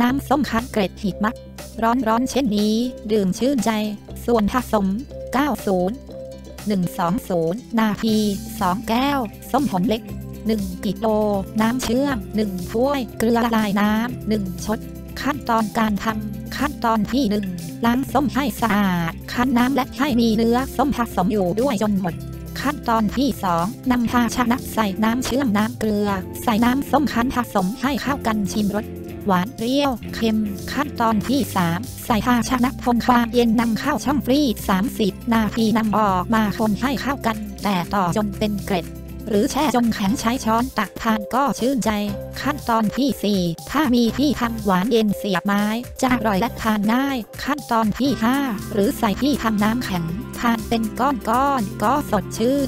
น้ำส้มคั้นเกร็ดหิมะร้อนร้อนๆเช่นนี้ ดื่มชื่นใจ ส่วนผสม 90 120 นาที 2 แก้ว ส้มหอมเล็ก 1 กิโล น้ำเชื่อม 1 ถ้วย เกลือละลายน้ำ 1ชดขั้นตอนการทำขั้นตอนที่ 1 ล้างส้มให้สะอาด คั้นน้ำและให้มีเนื้อส้มผสมอยู่ด้วยจนหมด ขั้นตอนที่ 2นำภาชนะใส่น้ำเชื่อมน้ำเกลือ ใส่น้ำส้มคั้นผสมให้เข้ากันชิมรส หวานเปรี้ยวเค็ม ขั้นตอนที่ 3 ใส่ภาชนะทนความเย็นนำเข้าช่องฟรีซ30 นาทีนำออกมาคนให้เข้ากัน แต่ต่อจนเป็นเกล็ดหรือแช่จนแข็งใช้ช้อนตักทานก็ชื่นใจ ขั้นตอนที่ 4 ถ้ามีที่ทำหวานเย็นเสียบไม้จะอร่อยและทานง่าย ขั้นตอนที่ 5 หรือใส่ที่ทำน้ำแข็ง ทานเป็นก้อนๆก็สดชื่น